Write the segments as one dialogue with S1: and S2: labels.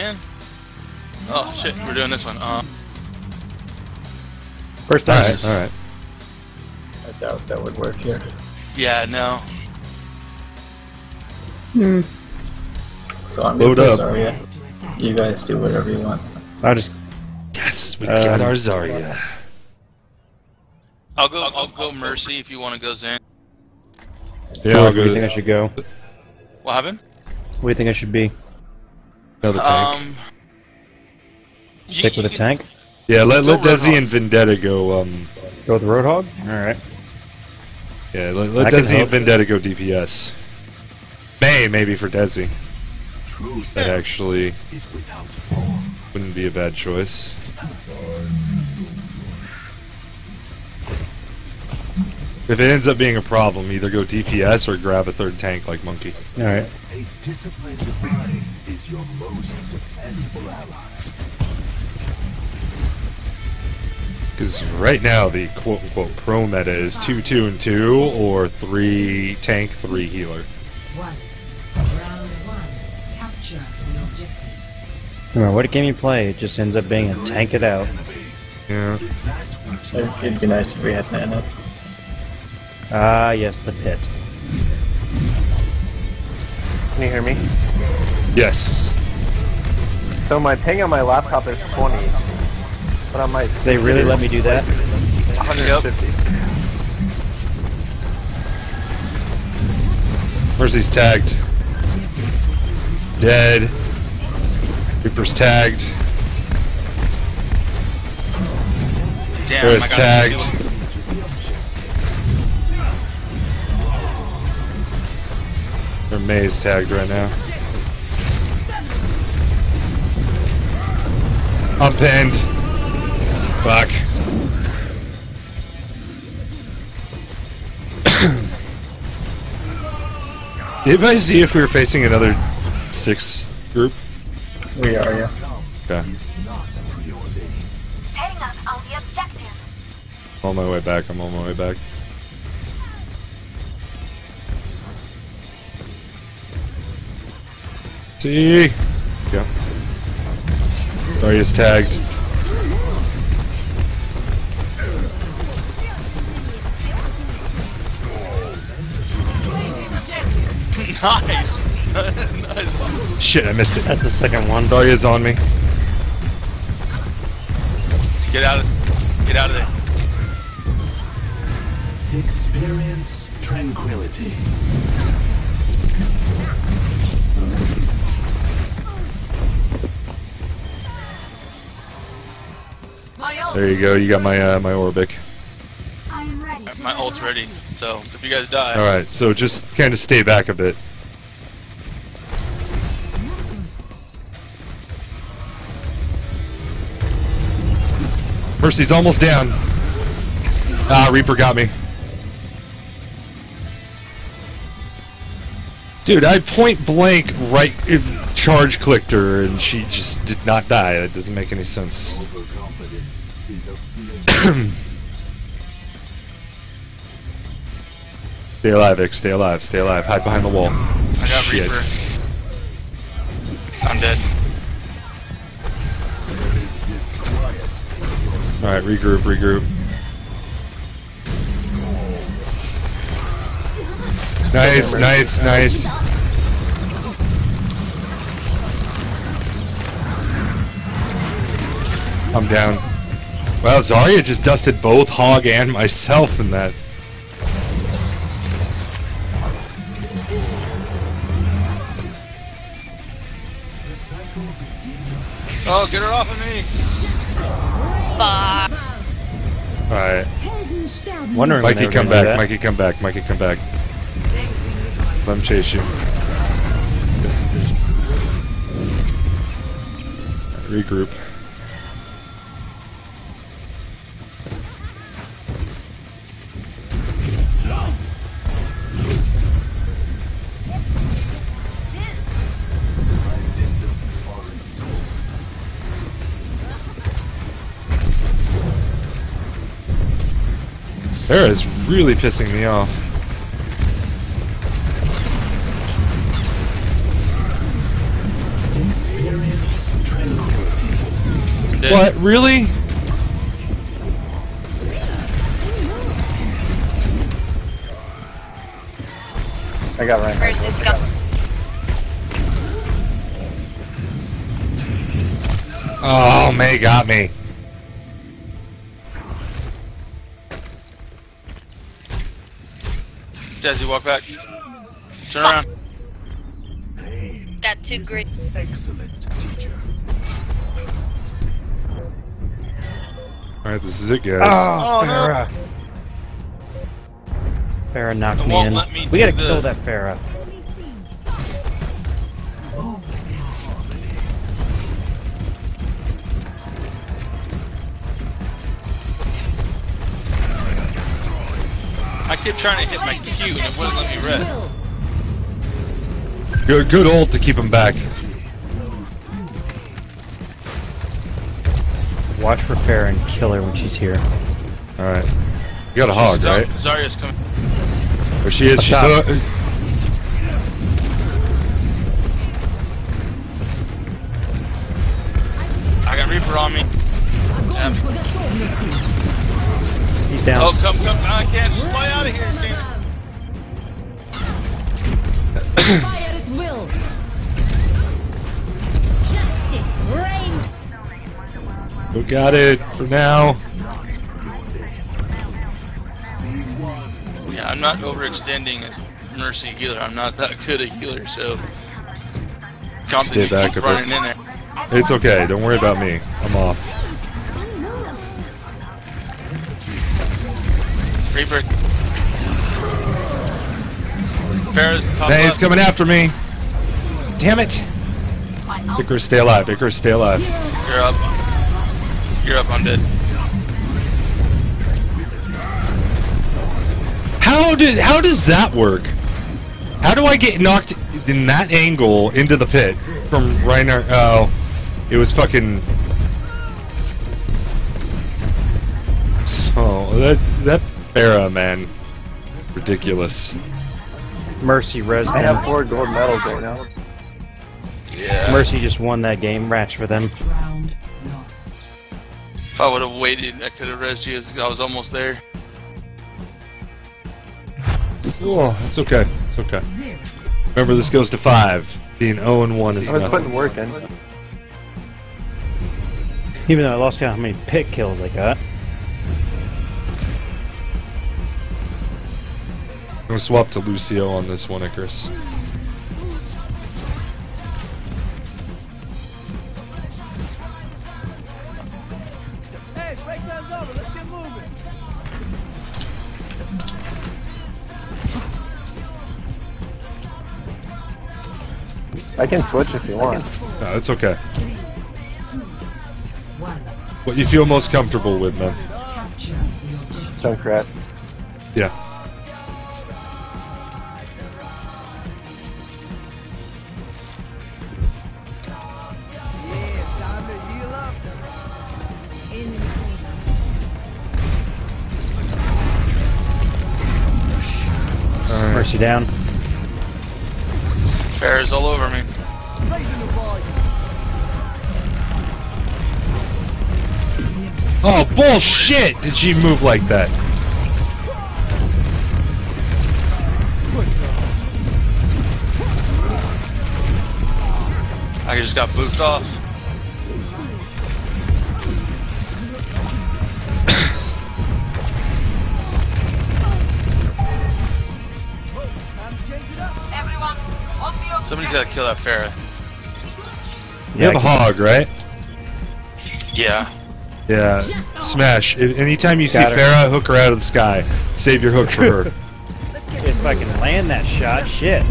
S1: again? Oh shit, we're doing this one. Uh,
S2: First time.
S3: Alright, alright.
S4: I doubt that would work here.
S1: yeah, no.
S4: So I'm
S3: Load
S4: gonna
S3: up.
S4: play Zarya. You guys do whatever you want.
S2: I'll just
S3: Yes, we
S2: Um,
S3: got our Zarya.
S1: I'll go. I'll go Mercy if you want to go Zen.
S3: Yeah,
S2: Where
S3: I'll
S2: do you think I should go?
S1: What happened?
S2: What do you think I should be?
S3: Another tank.
S1: Um. you-
S2: Stick with
S1: you
S2: a
S1: can-
S2: tank?
S3: yeah, let, let Desi and Vendetta go, um...
S2: Go with the Roadhog? Alright.
S3: Yeah, let, let Desi and. Vendetta go DPS. May, maybe for Desi. That actually wouldn't be a bad choice. If it ends up being a problem, either go DPS or grab a third tank like Monkey.
S2: Alright.
S5: A disciplined mind is your most dependable ally.
S3: Because right now the quote unquote pro meta is 2 2 and 2 or 3 tank, 3 healer.
S6: One. Round one. Capture the objective.
S2: No matter what game you play, it just ends up being a tank it out.
S3: Yeah.
S4: It'd, it'd be nice if we had Nana.
S2: Ah, yes, the pit.
S7: Can you hear me?
S3: Yes.
S7: So my ping on my laptop is 20, but on my
S2: They really let me do that?
S7: it's 150.
S3: Mercy's tagged. Dead. Reaper's tagged.
S1: Damn,
S3: There's tagged.
S1: two.
S3: Their May's tagged right now. I'm pinned. Fuck. Did anybody see if we were facing another six group?
S4: We are, yeah.
S3: Okay.
S8: Heading up on the objective.
S3: On my way back. I'm on my way back. See. Go. Zarya's tagged.
S1: nice. nice.
S3: Shit, I missed it.
S2: That's the second one.
S3: Zarya's on me.
S1: Get out of. Get out of there.
S5: Experience tranquility.
S3: There you go. You got my uh, my Orbic.
S8: I am ready.
S1: My ult's ready. So if you guys die,
S3: All right. So just kind of stay back a bit. Mercy's almost down. Ah, Reaper got me. Dude, I point blank right charge clicked her and she just did not die. That doesn't make any sense. Stay alive, Vic. Stay alive. Stay alive. Hide behind the wall.
S1: I got
S3: Shit.
S1: Reaper. I'm dead.
S3: Alright, regroup, regroup. Nice, nice, nice. I'm down. Well, Zarya just dusted both Hog and myself in that.
S1: Oh, get her off of me! Fuck.
S3: Alright.
S2: Wondering
S3: Mikey, come back.
S2: that.
S3: Mikey, come back. Mikey, come back. Let him chase you. Regroup. There is really pissing me off.
S5: Experience
S1: I'm.
S3: What? Really?
S7: I got Reinhardt.
S8: Where's this go?
S3: Oh, May got me.
S1: Jazzy, walk back. Turn around.
S8: Got two great.
S5: Excellent teacher.
S3: Alright, this is it, guys.
S2: Oh,
S1: Oh, no.
S2: Pharah. Pharah knocked
S1: It
S2: me in.
S1: me
S2: we gotta
S1: the-
S2: kill that
S1: Pharah. Kept trying to hit my Q and it wouldn't let me red.
S3: Good, good ult to keep him back.
S2: Watch for Pharah and kill her when she's here.
S3: Alright. You got a hog, right?
S1: coming. Zarya's coming.
S3: There she is.
S2: Up
S3: She's
S2: top.
S3: uh,
S1: I got Reaper on me. Yep.
S2: He's down.
S1: Oh, come, come. I can't. Fly out of here. damn.
S6: Fire at will. Justice reigns.
S3: We got it for now.
S1: Yeah, I'm not overextending as Mercy healer. I'm not that good a healer, so.
S3: Stay back
S1: keep
S3: a bit.
S1: in there.
S3: It's okay. Don't worry about me. I'm off.
S1: Reaper. Pharah's top
S3: Hey, he's
S1: left.
S3: coming after me. Damn it. Icarus, stay alive. Icarus, stay alive.
S1: You're up. You're up. I'm dead.
S3: How did? How does that work? How do I get knocked in that angle into the pit from Reiner? Oh, it was fucking. So that that Pharah man, ridiculous.
S2: Mercy res
S7: I have four gold medals right now.
S1: Yeah.
S2: Mercy just won that game. Rats for them.
S1: If I would have waited, I could have res you. I was almost there.
S3: Oh, it's okay. It's okay. Remember, this goes to five. Being 0 and 1 is
S7: I was
S3: nothing.
S7: putting work in.
S2: Even though I lost count how many pit kills I got.
S3: I'm gonna swap to Lucio on this one, Icarus.
S7: I can switch if you want.
S3: No, it's okay. What you feel most comfortable with, man.
S6: Capture the objective.
S7: Junkrat.
S3: Yeah.
S2: Mercy down.
S1: Pharah's all over me.
S3: Oh, bullshit! Did she move like that?
S1: I just got booped off.
S8: The objective.
S1: Somebody's got to kill that Pharah.
S3: You have a hog, right?
S1: Yeah.
S3: Yeah. Smash. I- Anytime you see
S2: Got her.
S3: Pharah, hook her out of the sky. Save your hook for her.
S2: can- If I can land that shot, shit.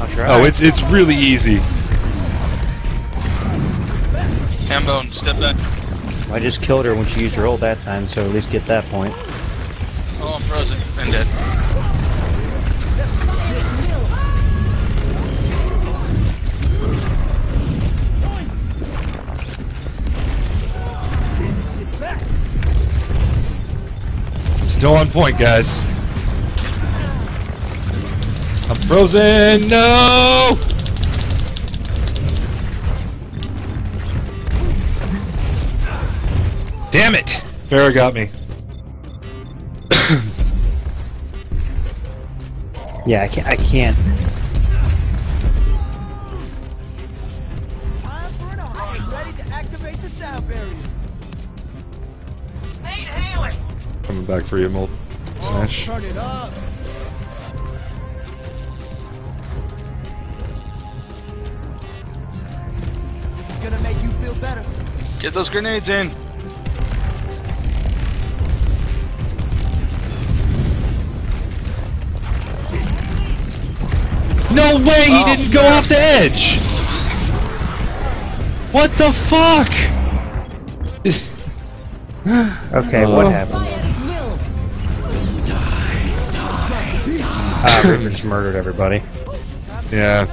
S2: I'll try.
S3: oh, it's it's really easy.
S1: Hambone, step back.
S2: I just killed her when she used her ult that time, so at least get that point.
S1: Oh, I'm frozen and dead.
S3: Still on point, guys. I'm frozen. No. Damn it! Pharah got me.
S2: Yeah, I can't. I can't.
S3: Back for you, Molt. Smash.
S1: Get those grenades in.
S3: No way he oh, didn't go off the edge! What the fuck?
S2: Okay,
S3: Oh.
S2: what happened? Ah, Richard's murdered everybody.
S3: Yeah.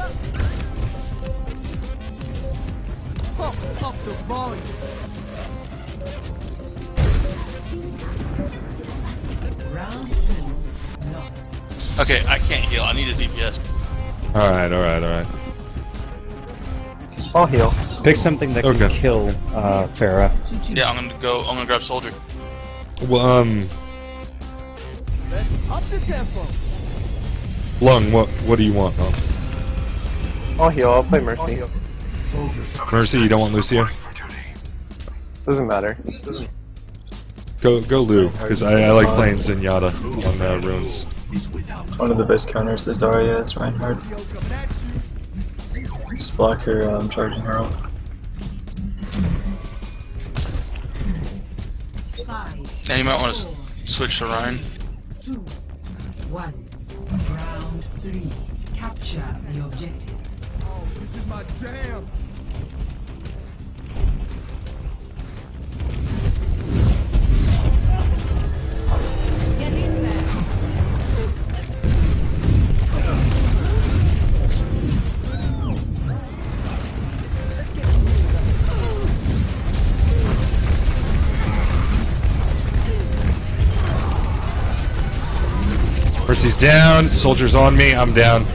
S6: Round two. Loss.
S1: Okay, I can't heal. I need a DPS.
S3: Alright, alright, alright.
S7: I'll heal.
S2: Pick something that can kill uh, Pharah.
S1: Yeah, I'm gonna go. I'm gonna grab soldier.
S3: Well, um. Lung, what what do you want, Mom?
S7: I'll heal. I'll play Mercy.
S3: Mercy, you don't want Lucio?
S7: Doesn't matter.
S3: Go go Lu, because I, I like playing Zenyatta on uh, runes.
S4: One of the best counters is Zarya is Reinhardt. Just block her um, charging her ult.
S6: Five,
S1: Now you might want to switch to Rein.
S6: two, one. Three. Capture the objective.
S3: Mercy's down, soldier's on me, I'm down.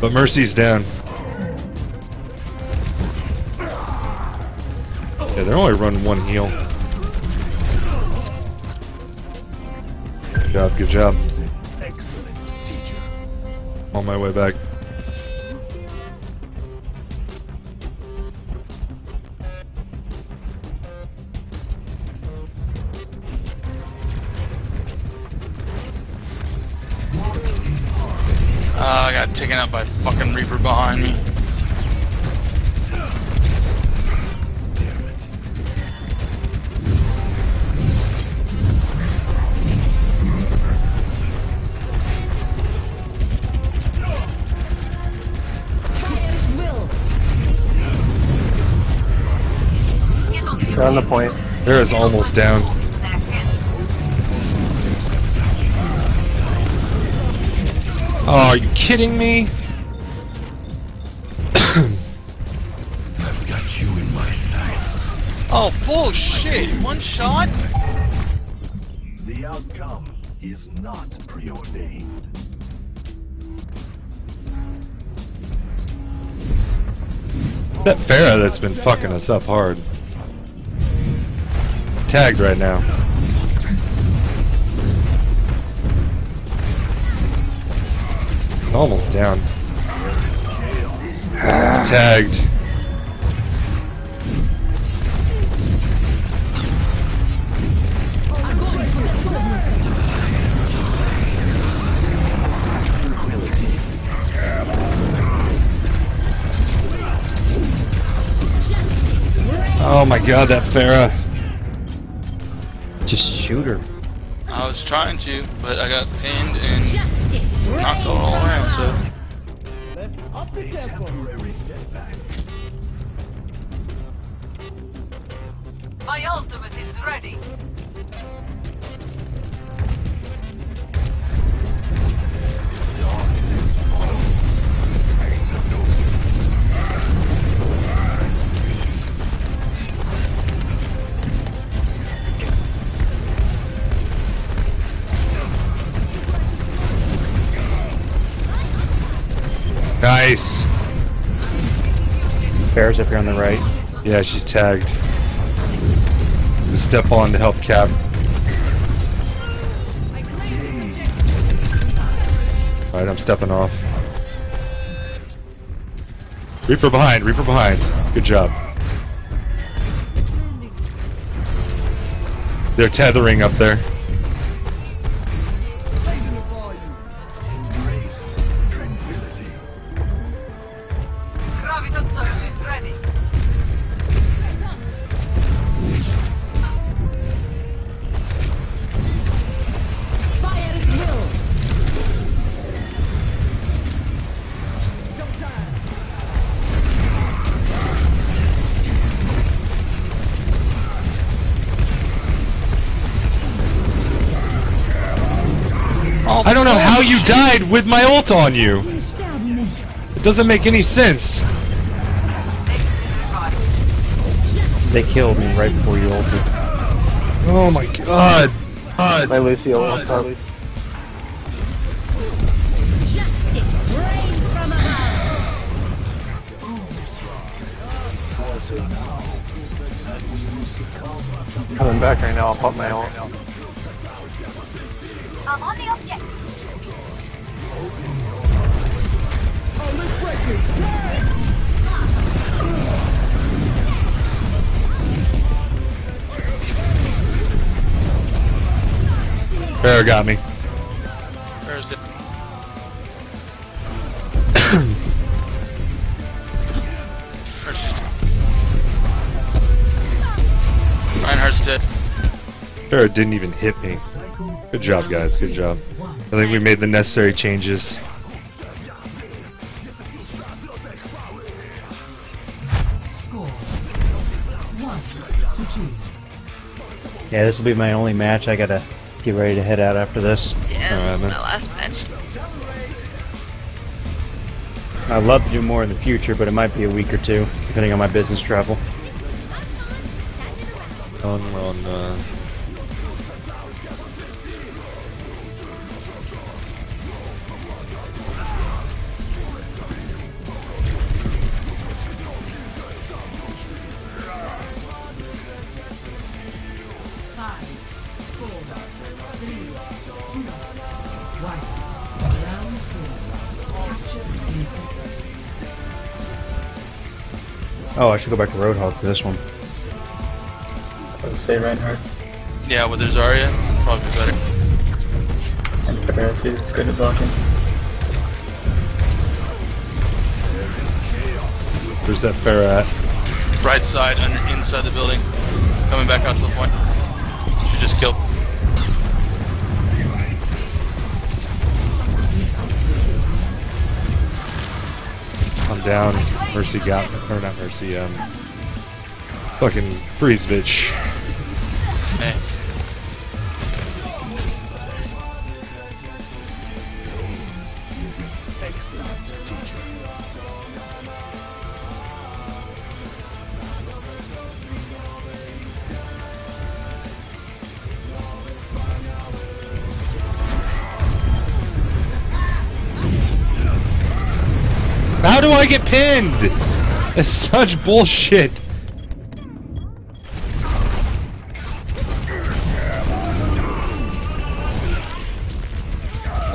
S3: But Mercy's down. Yeah, they're only running one heal. Good job, good job.
S5: Excellent teacher.
S3: On my way back.
S1: Taken out by fucking Reaper behind me.
S7: They're on the point.
S3: There is almost down. Oh, are you kidding me?
S5: I've got you in my sights.
S1: Oh bullshit! One shot.
S5: The outcome is not preordained.
S3: That Pharah that's been fucking us up hard. Tagged right now. Almost down. Tagged. Oh my god, that Pharah.
S2: Just shoot her.
S1: I was trying to, but I got pinned and knocked all around. So
S5: A temporary setback.
S8: My ultimate is ready.
S3: Nice.
S2: Pharah's up here on the right.
S3: Yeah, she's tagged. to step on to help Cap. Alright, I'm stepping off. Reaper behind, Reaper behind. Good job. They're tethering up there. Died with my ult on you. It doesn't make any sense.
S2: They killed me right before you ulted.
S3: Oh my god. God.
S7: My Lucio what's up?
S6: Justice reigns from above.
S7: Coming back right now, I'll pop my ult.
S3: Bear got me.
S1: Where's the... Mercy's Reinhardt's dead.
S3: Bear didn't even hit me. Good job, guys. Good job. I think we made the necessary changes.
S2: Yeah, this will be my only match. I gotta get ready to head out after this.
S9: Yeah,
S3: Alright, man.
S9: my last match.
S2: I'd love to do more in the future, but it might be a week or two, depending on my business travel.
S3: On, on, uh...
S2: Oh, I should go back to Roadhog for this one.
S4: I would say Reinhardt
S1: Yeah, with their Zarya, probably better.
S4: and Pharah too. It's good at blocking.
S3: Where's that Pharah at?
S1: Right side, under inside the building. Coming back out to the point. She just killed.
S3: I'm down. Mercy got. Or not Mercy, um... Fucking freeze bitch. Get pinned? It's such bullshit.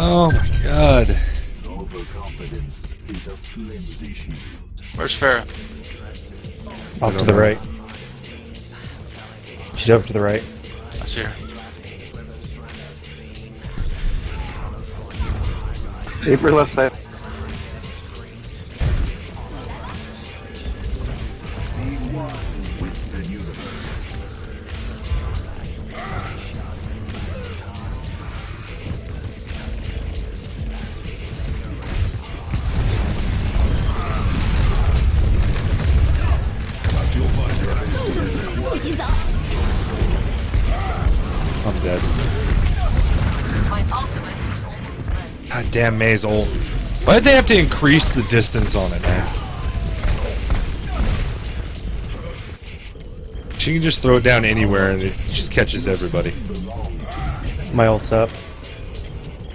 S3: Oh my god.
S5: Overconfidence is a flimsy shield.
S1: Where's Pharah?
S2: Off to the right. She's over to the right.
S1: I see her.
S7: Reaper left side.
S3: Damn ult. Why did they have to increase the distance on it, man? She can just throw it down anywhere and it just catches everybody.
S2: My ult's up.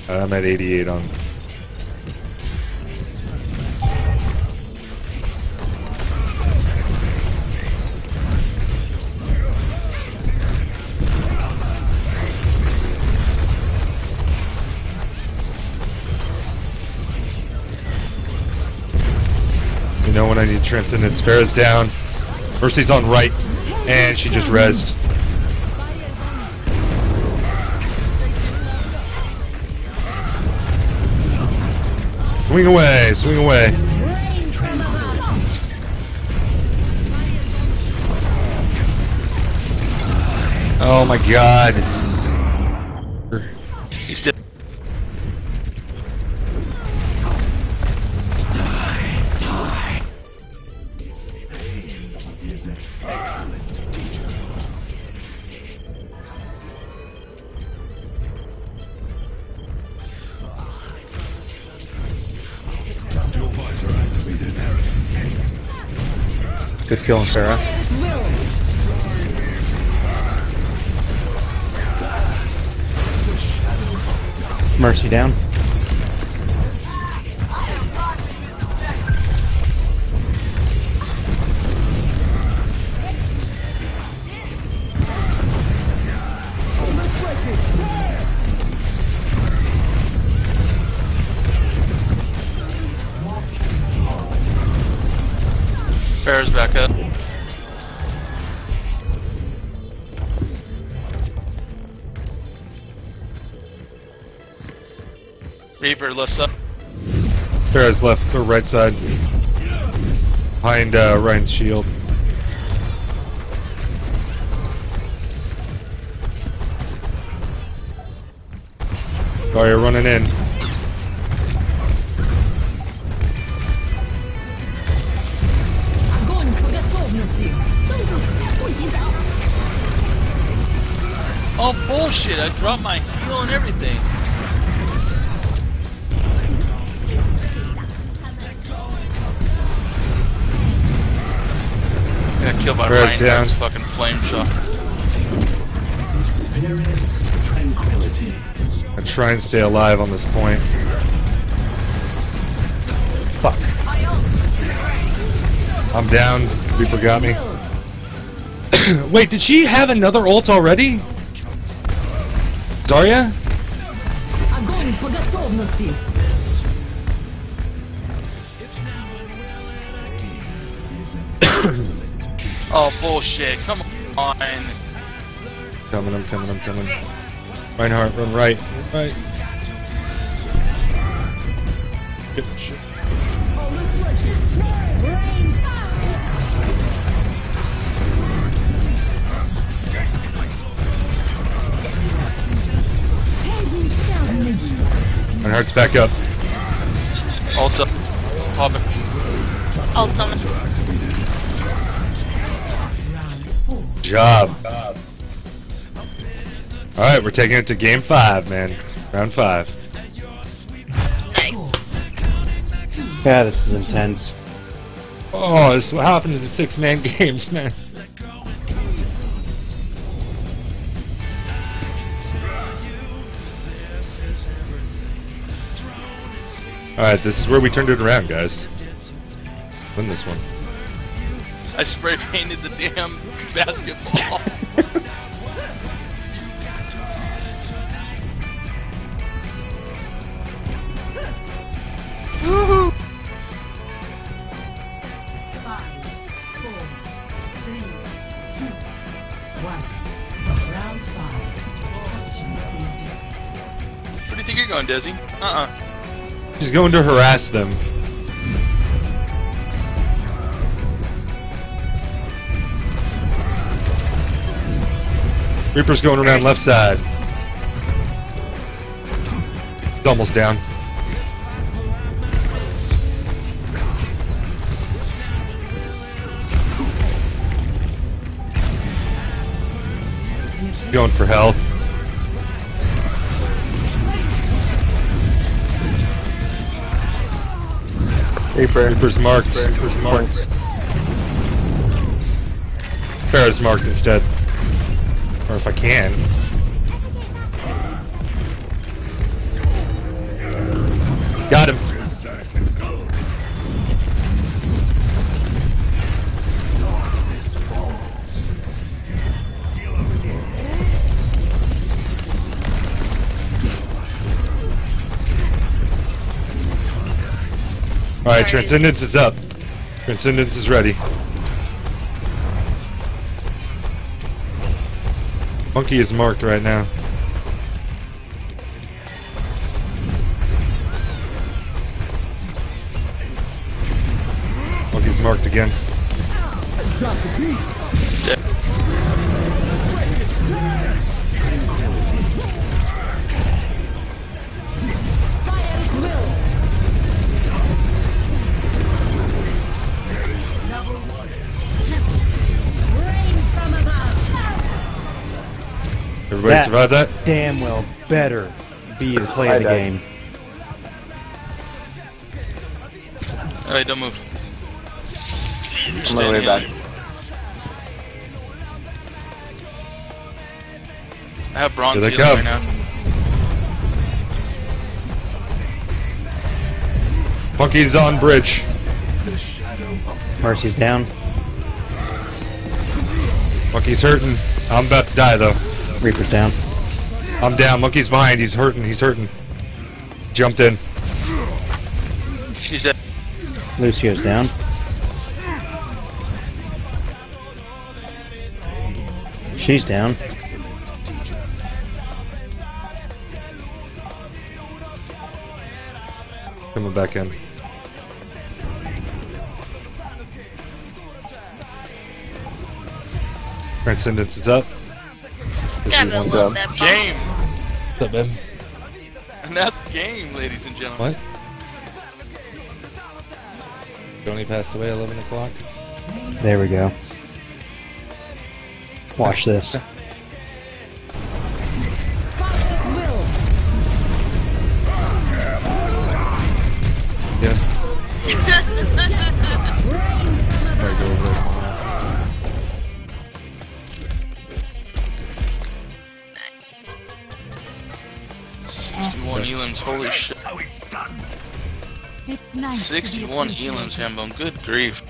S3: I'm at 88 on. I need Transcendence. Pharah's down. Mercy's on right. And she just rezzed. Swing away, swing away. Oh my god.
S2: Good killing, Pharah. Mercy down.
S1: or left
S3: side? Left or right side. Behind uh, Rein's shield. Sorry, you're running in.
S1: Oh bullshit, I dropped my heel and everything. Got killed by
S3: Pharah's
S1: Reinhardt's
S3: down.
S1: fucking flame shot.
S5: Experience tranquility.
S3: I try and stay alive on this point.
S2: Fuck.
S3: I'm down. Reaper got me. Wait, did she have another ult already? Zarya?
S1: Oh bullshit! Come on.
S3: Coming, I'm coming, I'm coming. Reinhardt, run right. Right. Get the shit. Reinhardt's back up.
S1: Up. Pop it.
S8: Ultimate.
S3: Job. Alright, we're taking it to game five, man. Round five.
S2: Yeah, this is intense.
S3: Oh, this is what happens in six man games, man. Alright, this is where we turned it around, guys. Win this one.
S1: I spray painted the damn basketball.
S6: Five, four, three, two, one. Round five. Capture the objective.
S1: Where do you think you're going, Desi? Uh-uh.
S3: She's going to harass them. Reaper's going around left side. He's almost down. Going for health.
S7: Reaper.
S3: Reaper's marked.
S7: Reaper's marked.
S3: Pharah's marked instead. Or if I can. Got him. Alright, Transcendence is up. Transcendence is ready. Monkey is marked right now. Monkey's marked again. Everybody
S2: That- Damn well better be the play of the game.
S1: Alright, don't move.
S7: On my way back.
S1: I have bronze
S3: Here they
S1: healing right now.
S3: Monkey's on bridge.
S2: Mercy's down.
S3: Monkey's hurting. I'm about to die though.
S2: Reaper's down.
S3: I'm down. Monkey's behind. He's hurting. He's hurting. Jumped in.
S1: She's dead.
S2: Lucio's down. She's down.
S3: Coming back in. Transcendence is up.
S8: Gotta
S3: one
S8: love
S7: down.
S8: that.
S1: Game!
S3: What's up, man?
S1: And that's game, ladies and gentlemen.
S3: What? Tony passed away 11 o'clock.
S2: There we go. Watch this.
S1: 61 elims, Hambone. Good grief.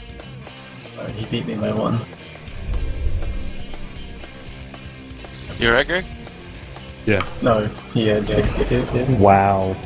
S4: Uh, he beat me by one.
S1: You alright, Greg?
S3: Yeah.
S4: No, he had 62 too.
S2: Wow.